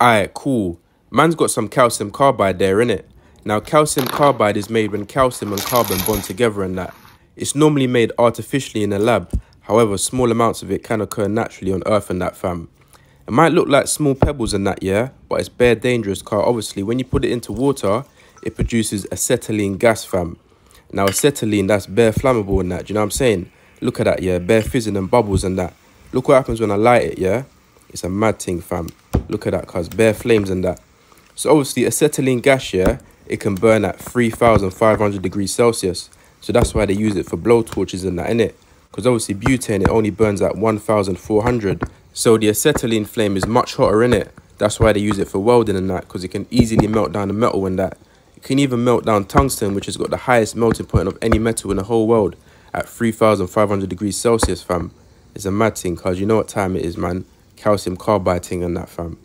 Alright, cool. Man's got some calcium carbide there, innit? Now, calcium carbide is made when calcium and carbon bond together and that. It's normally made artificially in a lab. However, small amounts of it can occur naturally on Earth and that, fam. It might look like small pebbles and that, yeah? But it's bare dangerous, car. Obviously, when you put it into water, it produces acetylene gas, fam. Now, acetylene, that's bare flammable and that. Do you know what I'm saying? Look at that, yeah? Bare fizzing and bubbles and that. Look what happens when I light it, yeah? It's a mad thing, fam. Look at that, cuz. Bare flames and that. So, obviously, acetylene gas, yeah? It can burn at 3,500 degrees Celsius. So, that's why they use it for blowtorches and that, innit? Because, obviously, butane, it only burns at 1,400. So, the acetylene flame is much hotter, innit? That's why they use it for welding and that, because it can easily melt down the metal and that. It can even melt down tungsten, which has got the highest melting point of any metal in the whole world, at 3,500 degrees Celsius, fam. It's a mad thing, cuz you know what time it is, man. Calcium carbide thing and that, fam.